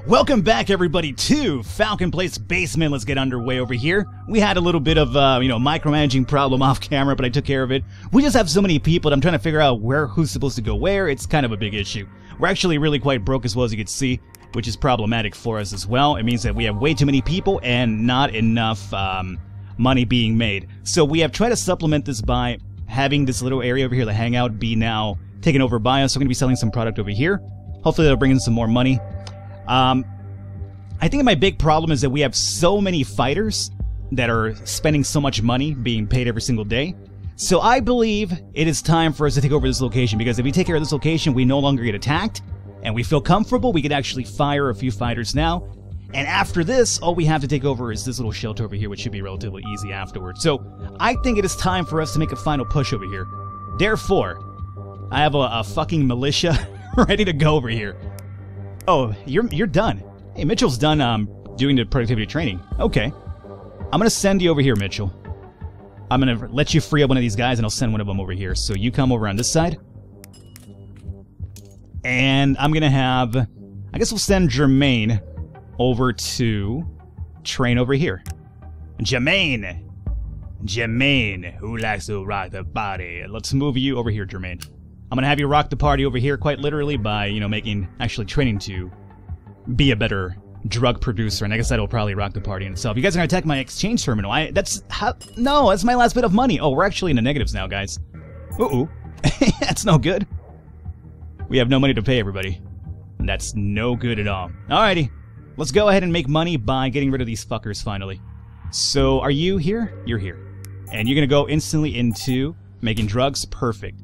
Welcome back, everybody, to Falcon Place Basement. Let's get underway over here. We had a little bit of, uh, you know, micromanaging problem off camera, but I took care of it. We just have so many people that I'm trying to figure out where who's supposed to go where. It's kind of a big issue. We're actually really quite broke as well as you can see, which is problematic for us as well. It means that we have way too many people and not enough um, money being made. So we have tried to supplement this by having this little area over here, the hangout, be now taken over by us. So we're going to be selling some product over here. Hopefully that'll bring in some more money. Um, I think my big problem is that we have so many fighters that are spending so much money being paid every single day. So I believe it is time for us to take over this location because if we take care of this location, we no longer get attacked and we feel comfortable. We can actually fire a few fighters now. And after this, all we have to take over is this little shelter over here, which should be relatively easy afterwards. So I think it is time for us to make a final push over here. Therefore, I have a, a fucking militia ready to go over here. Oh, you're you're done. Hey, Mitchell's done um doing the productivity training. Okay. I'm gonna send you over here, Mitchell. I'm gonna let you free up one of these guys and I'll send one of them over here. So you come over on this side. And I'm gonna have I guess we'll send Jermaine over to train over here. Jermaine! Jermaine, who likes to rock the body. Let's move you over here, Jermaine. I'm gonna have you rock the party over here quite literally by, you know, making, actually training to be a better drug producer, and I guess that'll probably rock the party in itself. You guys are gonna attack my exchange terminal. I, that's, how, no, that's my last bit of money. Oh, we're actually in the negatives now, guys. Uh-oh. that's no good. We have no money to pay everybody. That's no good at all. Alrighty. Let's go ahead and make money by getting rid of these fuckers finally. So, are you here? You're here. And you're gonna go instantly into making drugs? Perfect.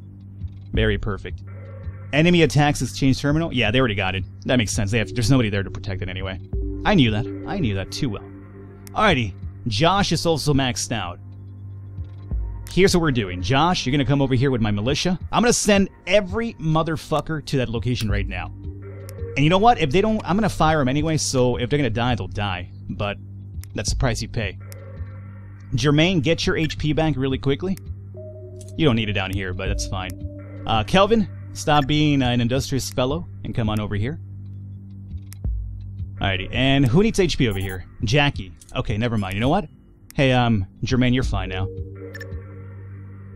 Very perfect. Enemy attacks exchange terminal? Yeah, they already got it. That makes sense. They have, there's nobody there to protect it anyway. I knew that. I knew that too well. Alrighty. Josh is also maxed out. Here's what we're doing. Josh, you're gonna come over here with my militia. I'm gonna send every motherfucker to that location right now. And you know what? If they don't, I'm gonna fire them anyway, so if they're gonna die, they'll die. But that's the price you pay. Jermaine, get your HP back really quickly. You don't need it down here, but that's fine. Uh, Kelvin, stop being an industrious fellow and come on over here. Alrighty, and who needs HP over here? Jackie. Okay, never mind. You know what? Hey, um, Jermaine, you're fine now.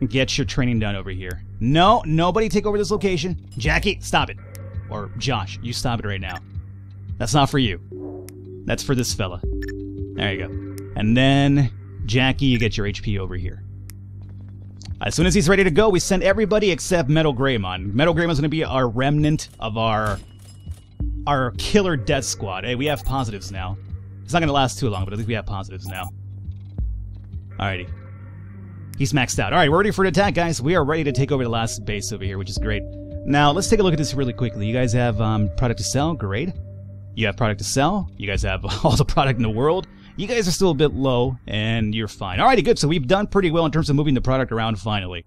Get your training done over here. No, nobody take over this location. Jackie, stop it. Or Josh, you stop it right now. That's not for you. That's for this fella. There you go. And then, Jackie, you get your HP over here. As soon as he's ready to go, we send everybody except Metal Greymon. Metal Greymon's going to be our remnant of our our killer death squad. Hey, we have positives now. It's not going to last too long, but at least we have positives now. Alrighty. He's maxed out. Alright, we're ready for an attack, guys. We are ready to take over the last base over here, which is great. Now, let's take a look at this really quickly. You guys have um, product to sell? Great. You have product to sell. You guys have all the product in the world. You guys are still a bit low, and you're fine. Alrighty, good. So we've done pretty well in terms of moving the product around finally.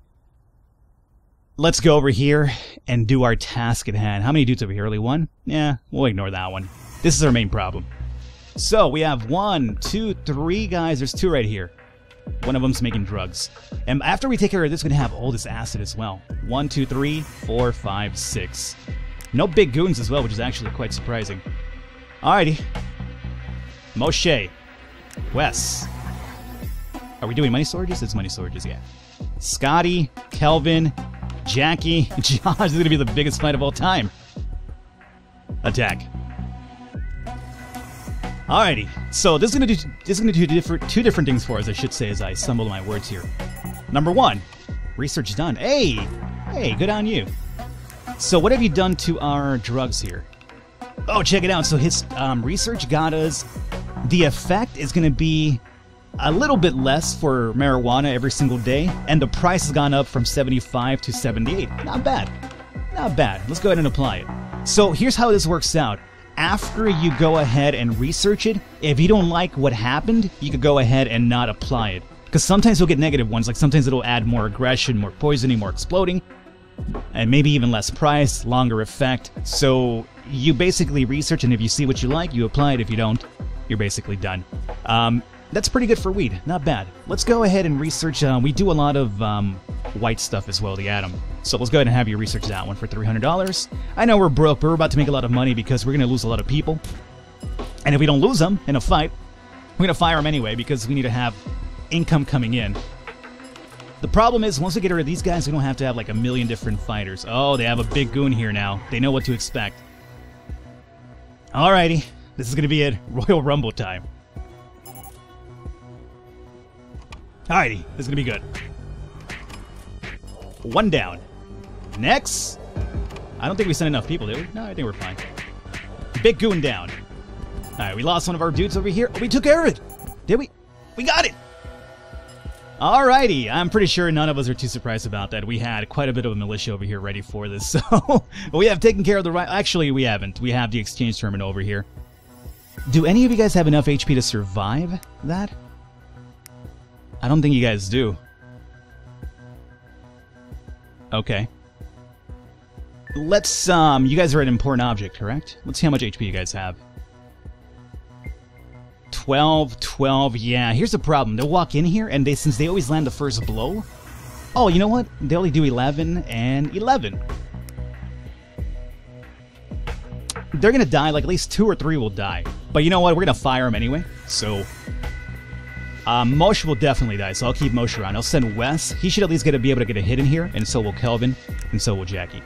Let's go over here and do our task at hand. How many dudes over here? Only one? Yeah, we'll ignore that one. This is our main problem. So we have one, two, three guys. There's two right here. One of them's making drugs. And after we take care of this, we're going to have all this acid as well. One, two, three, four, five, six. No big goons as well, which is actually quite surprising. Alrighty. Moshe. Wes. Are we doing money storages? It's money storages, yeah. Scotty, Kelvin, Jackie, Josh is going to be the biggest fight of all time. Attack. Alrighty, so this is gonna do this is gonna do different two different things for us, I should say, as I stumble my words here. Number one, research done. Hey, hey, good on you. So what have you done to our drugs here? Oh, check it out. So his um, research got us the effect is going to be a little bit less for marijuana every single day, and the price has gone up from 75 to 78. Not bad. Not bad. Let's go ahead and apply it. So here's how this works out. After you go ahead and research it, if you don't like what happened, you could go ahead and not apply it. Because sometimes you'll get negative ones, like sometimes it'll add more aggression, more poisoning, more exploding, and maybe even less price, longer effect. So you basically research, and if you see what you like, you apply it. If you don't, you're basically done. Um, that's pretty good for weed. Not bad. Let's go ahead and research. Uh, we do a lot of um, white stuff as well, the Adam. So let's go ahead and have you research that one for $300. I know we're broke, but we're about to make a lot of money because we're going to lose a lot of people. And if we don't lose them in a fight, we're going to fire them anyway because we need to have income coming in. The problem is, once we get rid of these guys, we don't have to have like a million different fighters. Oh, they have a big goon here now. They know what to expect. Alrighty, this is going to be it. Royal Rumble time. Alrighty, this is going to be good. One down. Next. I don't think we sent enough people, did we? No, I think we're fine. Big goon down. Alright, we lost one of our dudes over here. Oh, we took care of it. Did we? We got it. Alrighty, I'm pretty sure none of us are too surprised about that. We had quite a bit of a militia over here ready for this, so we have taken care of the right. Actually, we haven't. We have the exchange terminal over here. Do any of you guys have enough HP to survive that? I don't think you guys do. Okay. Let's, um, you guys are an important object, correct? Let's see how much HP you guys have. 12, 12, yeah. Here's the problem. They'll walk in here, and they since they always land the first blow... Oh, you know what? They only do 11 and 11. They're gonna die, like at least two or three will die. But you know what? We're gonna fire him anyway, so... Um, Moshe will definitely die, so I'll keep Moshe around. I'll send Wes. He should at least get to be able to get a hit in here, and so will Kelvin, and so will Jackie.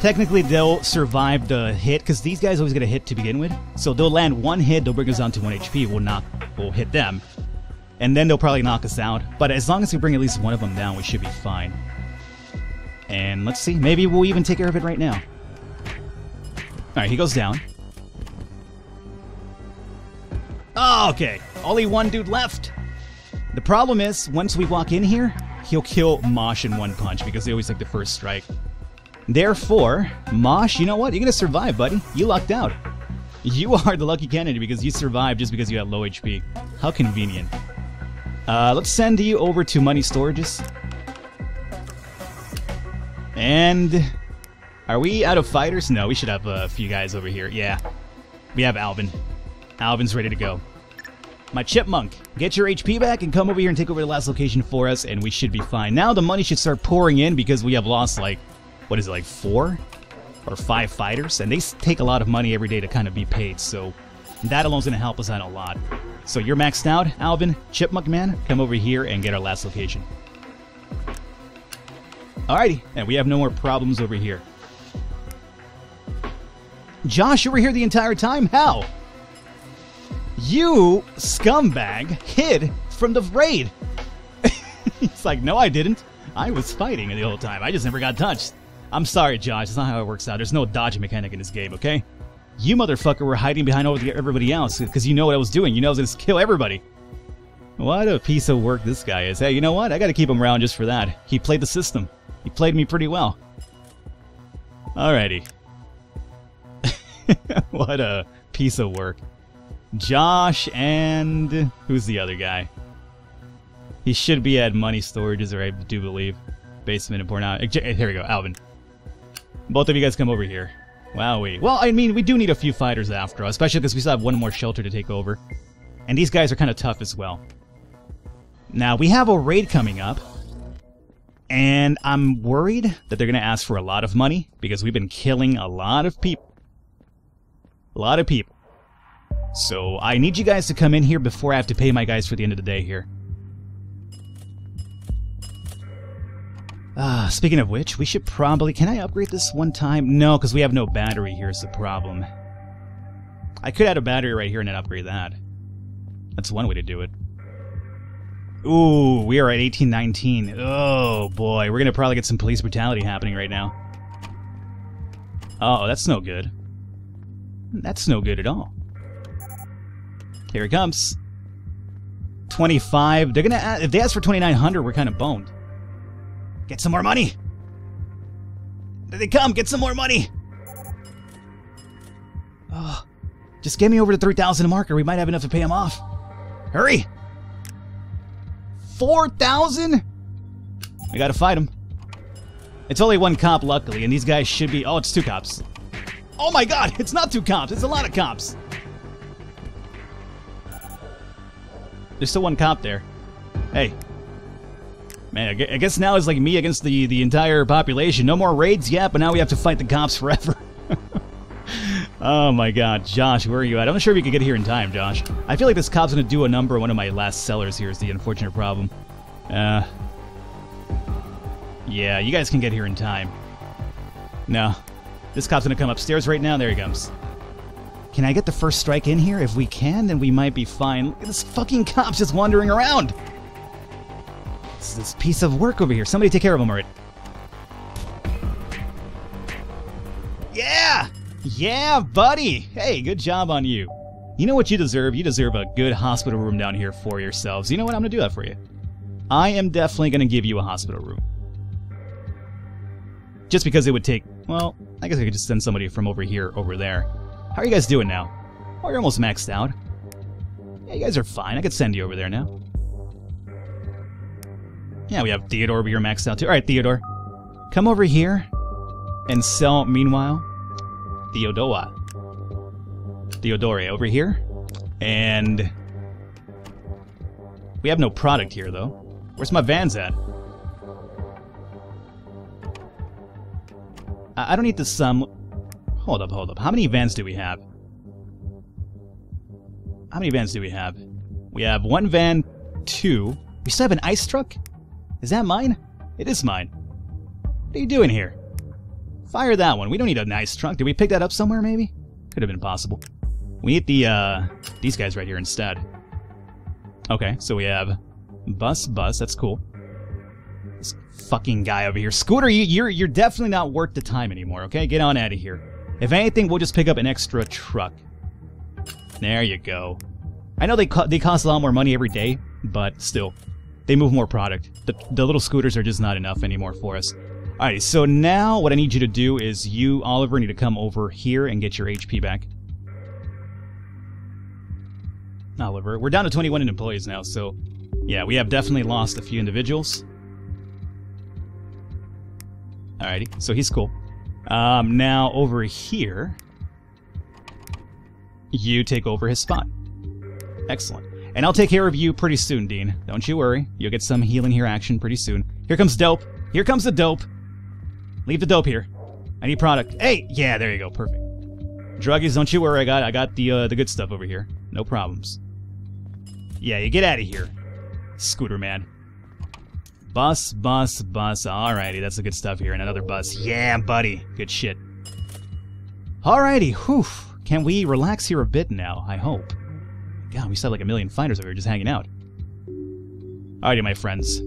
Technically, they'll survive the hit because these guys always get a hit to begin with. So they'll land one hit, they'll bring us down to one HP. We'll knock, we'll hit them, and then they'll probably knock us out. But as long as we bring at least one of them down, we should be fine. And let's see, maybe we'll even take care of it right now. All right, he goes down. Oh, okay. Only one dude left. The problem is, once we walk in here, he'll kill Mosh in one punch because they always take the first strike. Therefore, Mosh, you know what? You're gonna survive, buddy. You lucked out. You are the lucky candidate because you survived just because you had low HP. How convenient. Uh, let's send you over to money storages. And are we out of fighters? No, we should have a few guys over here. Yeah, we have Alvin. Alvin's ready to go. My chipmunk, get your HP back and come over here and take over the last location for us, and we should be fine. Now the money should start pouring in because we have lost like what is it, like four or five fighters? And they take a lot of money every day to kind of be paid, so that alone's going to help us out a lot. So you're maxed out, Alvin, Chipmunk Man, come over here and get our last location. Alrighty, and we have no more problems over here. Josh, you were here the entire time? How? You, scumbag, hid from the raid. He's like, no, I didn't. I was fighting the whole time. I just never got touched. I'm sorry, Josh. That's not how it works out. There's no dodging mechanic in this game, okay? You motherfucker were hiding behind everybody else because you know what I was doing. You know I was going to kill everybody. What a piece of work this guy is. Hey, you know what? I got to keep him around just for that. He played the system. He played me pretty well. Alrighty. what a piece of work. Josh and... Who's the other guy? He should be at money storages, or I do believe. Basement and out. Here we go, Alvin. Both of you guys come over here. Wowee. Well, I mean, we do need a few fighters after all, especially because we still have one more shelter to take over. And these guys are kind of tough as well. Now, we have a raid coming up. And I'm worried that they're going to ask for a lot of money because we've been killing a lot of people. A lot of people. So I need you guys to come in here before I have to pay my guys for the end of the day here. Uh, speaking of which, we should probably... Can I upgrade this one time? No, because we have no battery here is the problem. I could add a battery right here and then upgrade that. That's one way to do it. Ooh, we are at 1819. Oh, boy. We're going to probably get some police brutality happening right now. Oh, that's no good. That's no good at all. Here it comes. 25. They're going to... If they ask for 2900, we're kind of boned. Get some more money! There they come! Get some more money! Oh, just get me over to 3,000 marker. We might have enough to pay him off. Hurry! 4,000? I gotta fight him. It's only one cop, luckily, and these guys should be... Oh, it's two cops. Oh my god, it's not two cops, it's a lot of cops. There's still one cop there. Hey, Man, I guess now it's like me against the, the entire population. No more raids yet, but now we have to fight the cops forever. Oh my god, Josh, where are you at? I'm not sure if you could get here in time, Josh. I feel like this cop's gonna do a number on one of my last sellers here is the unfortunate problem. Uh... Yeah, you guys can get here in time. No. This cop's gonna come upstairs right now. There he comes. Can I get the first strike in here? If we can, then we might be fine. Look at this fucking cop just wandering around! This, this piece of work over here. Somebody take care of him already. Yeah! Yeah, buddy! Hey, good job on you. You know what you deserve? You deserve a good hospital room down here for yourselves. You know what? I'm gonna do that for you. I am definitely gonna give you a hospital room. Just because it would take, well, I guess I could just send somebody from over here over there. How are you guys doing now? Oh, you're almost maxed out. Yeah, you guys are fine. I could send you over there now. Yeah, we have Theodore over here maxed out too. Alright, Theodore. Come over here and sell, meanwhile, Theodoa. Theodore over here. And we have no product here, though. Where's my vans at? I, I don't need the sum. Hold up, hold up. How many vans do we have? How many vans do we have? We have one van, two. We still have an ice truck? Is that mine? It is mine. What are you doing here? Fire that one. We don't need a nice truck. Did we pick that up somewhere, maybe? Could have been possible. We need the, uh, these guys right here instead. Okay, so we have bus, bus. That's cool. This fucking guy over here. Scooter, you, you're, you're definitely not worth the time anymore, okay? Get on out of here. If anything, we'll just pick up an extra truck. There you go. I know they, co they cost a lot more money every day, but still. They move more product. The, the little scooters are just not enough anymore for us. Alright, so now what I need you to do is you, Oliver, need to come over here and get your HP back. Oliver, we're down to 21 employees now, so yeah, we have definitely lost a few individuals. Alrighty, so he's cool. Um, now over here, you take over his spot. Excellent. And I'll take care of you pretty soon, Dean. Don't you worry. You'll get some healing here action pretty soon. Here comes Dope. Here comes the Dope. Leave the Dope here. I need product. Hey! Yeah, there you go. Perfect. Druggies, don't you worry. I got I got the uh, the good stuff over here. No problems. Yeah, you get out of here. Scooter man. Bus, bus, bus. Alrighty, that's the good stuff here. And another bus. Yeah, buddy. Good shit. Alrighty, whew. Can we relax here a bit now? I hope. God, we have like a million fighters over here just hanging out. Alrighty, my friends.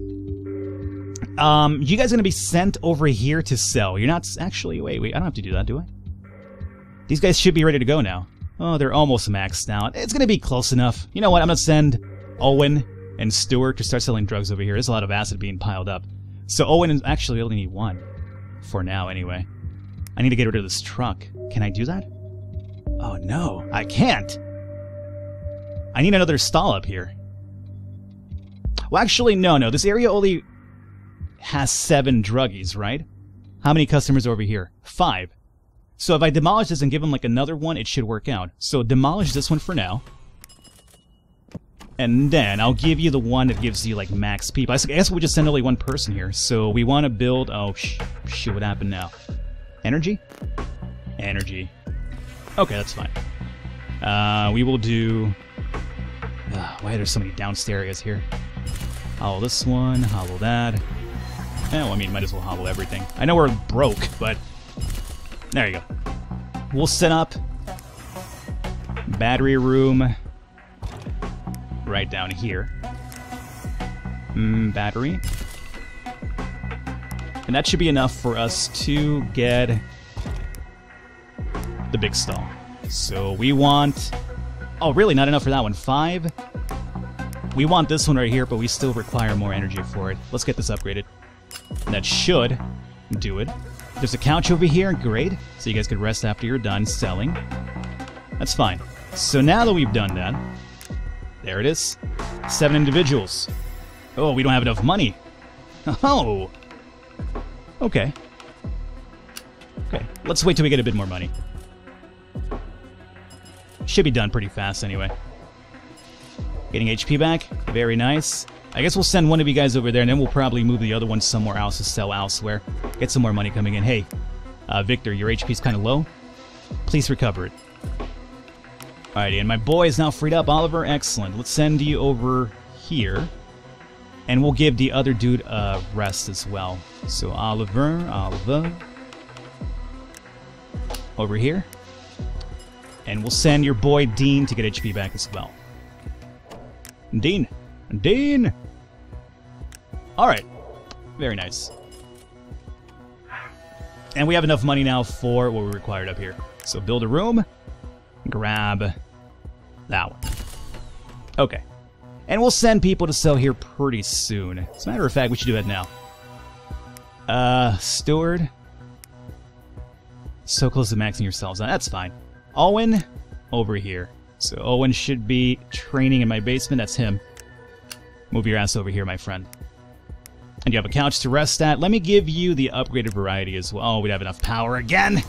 Um, you guys are gonna be sent over here to sell. You're not actually. Wait, wait. I don't have to do that, do I? These guys should be ready to go now. Oh, they're almost maxed out. It's gonna be close enough. You know what? I'm gonna send Owen and Stuart to start selling drugs over here. There's a lot of acid being piled up. So Owen is actually only need one. For now, anyway. I need to get rid of this truck. Can I do that? Oh no, I can't! I need another stall up here. Well, actually, no, no. This area only has seven druggies, right? How many customers over here? Five. So if I demolish this and give them like another one, it should work out. So demolish this one for now. And then I'll give you the one that gives you like max people. I guess we'll just send only one person here. So we want to build... Oh, sh shit, what happened now? Energy? Energy. Okay, that's fine. Uh, we will do... Uh, why are there so many downstairs here? Hollow this one, hollow that. Eh, well, I mean, might as well hollow everything. I know we're broke, but... There you go. We'll set up... Battery room... Right down here. Mm, battery. And that should be enough for us to get the big stall. So we want Oh, really? Not enough for that one. Five. We want this one right here, but we still require more energy for it. Let's get this upgraded. That should do it. There's a couch over here. Great. So you guys could rest after you're done selling. That's fine. So now that we've done that, there it is. Seven individuals. Oh, we don't have enough money. Oh. Okay. Okay. Let's wait till we get a bit more money. Should be done pretty fast anyway. Getting HP back. Very nice. I guess we'll send one of you guys over there, and then we'll probably move the other one somewhere else to sell elsewhere. Get some more money coming in. Hey, uh, Victor, your HP's kind of low. Please recover it. Alrighty, and my boy is now freed up. Oliver, excellent. Let's send you over here. And we'll give the other dude a rest as well. So Oliver, Oliver. Over here. And we'll send your boy Dean to get HP back as well. Dean. Dean! Alright. Very nice. And we have enough money now for what we required up here. So build a room. Grab that one. Okay. And we'll send people to sell here pretty soon. As a matter of fact, we should do that now. Uh, Stuart. So close to maxing yourselves out. That's fine. Owen, over here. So Owen should be training in my basement. That's him. Move your ass over here, my friend. And you have a couch to rest at. Let me give you the upgraded variety as well. Oh, we'd have enough power again.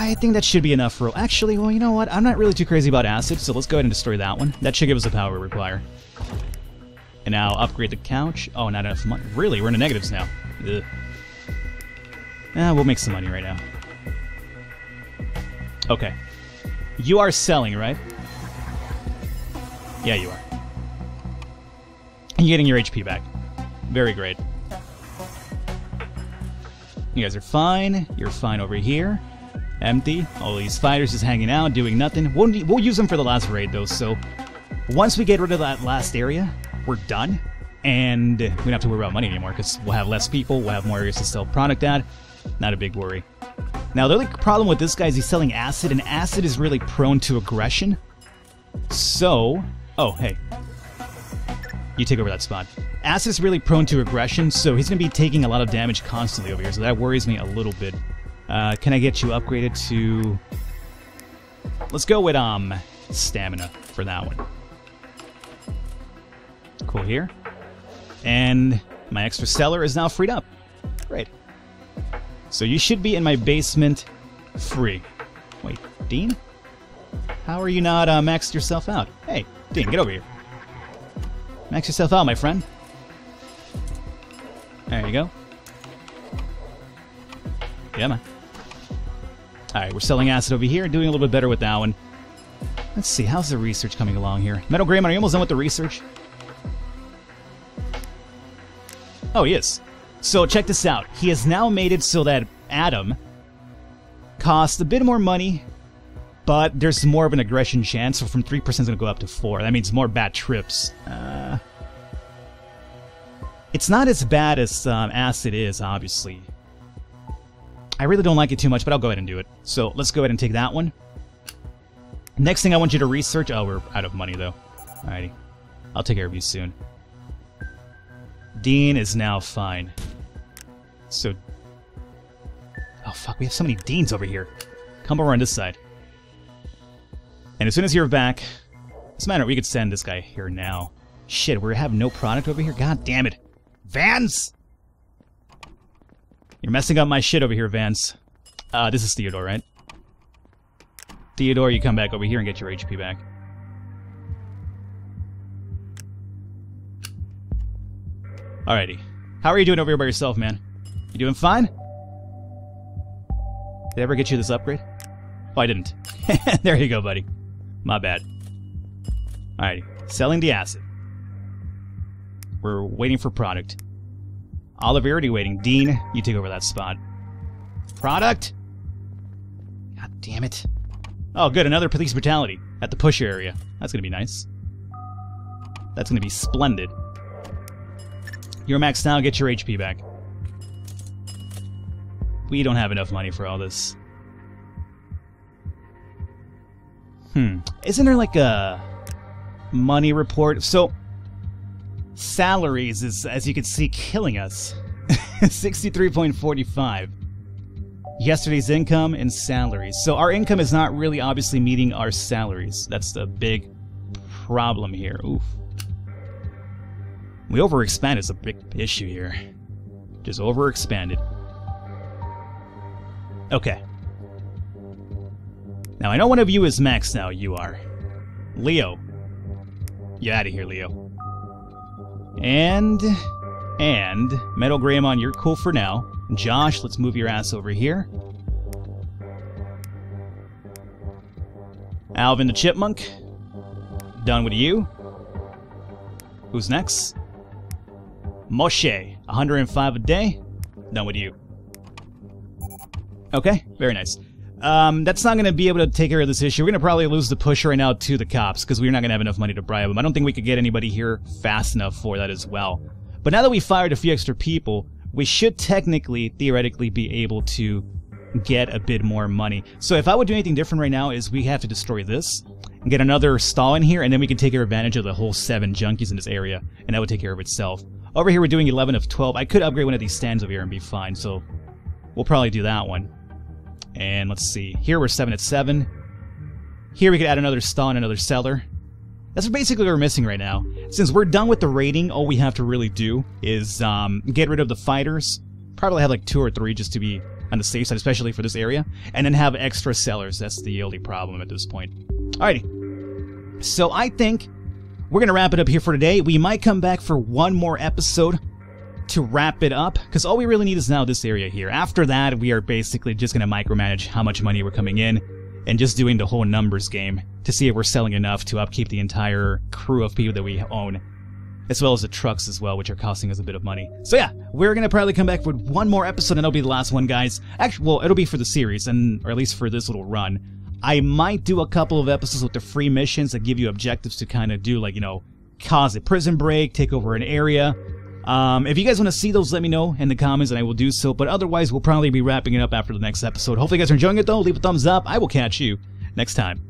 I think that should be enough for... Actually, well, you know what? I'm not really too crazy about acid, so let's go ahead and destroy that one. That should give us the power we require. And now upgrade the couch. Oh, not enough money. Really? We're in the negatives now. Ugh. Eh, we'll make some money right now. Okay. You are selling, right? Yeah, you are. And you're getting your HP back. Very great. You guys are fine. You're fine over here. Empty. All these fighters just hanging out, doing nothing. We'll, we'll use them for the last raid, though, so... Once we get rid of that last area, we're done. And we don't have to worry about money anymore, because we'll have less people, we'll have more areas to sell product at. Not a big worry. Now, the only problem with this guy is he's selling acid, and acid is really prone to aggression. So... Oh, hey. You take over that spot. Acid is really prone to aggression, so he's going to be taking a lot of damage constantly over here, so that worries me a little bit. Uh, can I get you upgraded to... Let's go with, um, stamina for that one. Cool here. And my extra seller is now freed up. Great. So you should be in my basement free. Wait, Dean? How are you not uh, maxed yourself out? Hey, Dean, get over here. Max yourself out, my friend. There you go. Yeah, man. Alright, we're selling acid over here, doing a little bit better with that one. Let's see, how's the research coming along here? Metal Greymon, are you almost done with the research? Oh, he is. So check this out. He has now made it so that Adam costs a bit more money, but there's more of an aggression chance, so from 3% is going to go up to 4. That means more bad trips. Uh, it's not as bad as um, Acid is, obviously. I really don't like it too much, but I'll go ahead and do it. So let's go ahead and take that one. Next thing I want you to research... Oh, we're out of money, though. Alrighty. I'll take care of you soon. Dean is now fine. So... Oh, fuck. We have so many Deans over here. Come over on this side. And as soon as you're back... What's the matter? We could send this guy here now. Shit, we have no product over here? God damn it. Vance! You're messing up my shit over here, Vance. Uh, this is Theodore, right? Theodore, you come back over here and get your HP back. Alrighty. How are you doing over here by yourself, man? You doing fine? Did I ever get you this upgrade? Oh, I didn't. there you go, buddy. My bad. Alrighty. Selling the acid. We're waiting for product. Oliver already waiting. Dean, you take over that spot. Product? God damn it. Oh, good. Another police brutality at the push area. That's going to be nice. That's going to be splendid. You're maxed now. Get your HP back. We don't have enough money for all this. Hmm. Isn't there like a money report? So, salaries is, as you can see, killing us. 63.45. Yesterday's income and salaries. So our income is not really obviously meeting our salaries. That's the big problem here. Oof. We overexpanded is a big issue here. Just overexpanded. Okay. Now I know one of you is max now, you are. Leo. You out of here, Leo. And... And... Metal Greymon, you're cool for now. Josh, let's move your ass over here. Alvin the Chipmunk. Done with you. Who's next? Moshe, 105 a day. Done with you. Okay, very nice. Um, that's not going to be able to take care of this issue. We're going to probably lose the push right now to the cops because we're not going to have enough money to bribe them. I don't think we could get anybody here fast enough for that as well. But now that we fired a few extra people, we should technically, theoretically, be able to get a bit more money. So if I would do anything different right now is we have to destroy this, and get another stall in here, and then we can take advantage of the whole seven junkies in this area, and that would take care of itself. Over here we're doing 11 of 12. I could upgrade one of these stands over here and be fine, so we'll probably do that one. And let's see. Here we're 7 at 7. Here we could add another and another seller. That's basically what we're missing right now. Since we're done with the raiding, all we have to really do is um, get rid of the fighters. Probably have like two or three just to be on the safe side, especially for this area. And then have extra sellers. That's the only problem at this point. Alrighty. So I think we're going to wrap it up here for today. We might come back for one more episode to wrap it up, because all we really need is now this area here. After that, we are basically just going to micromanage how much money we're coming in, and just doing the whole numbers game to see if we're selling enough to upkeep the entire crew of people that we own, as well as the trucks as well, which are costing us a bit of money. So yeah, we're going to probably come back with one more episode, and it'll be the last one, guys. Actually, well, it'll be for the series, and or at least for this little run. I might do a couple of episodes with the free missions that give you objectives to kind of do, like, you know, cause a prison break, take over an area, um, if you guys want to see those, let me know in the comments and I will do so. But otherwise, we'll probably be wrapping it up after the next episode. Hopefully you guys are enjoying it though. Leave a thumbs up. I will catch you next time.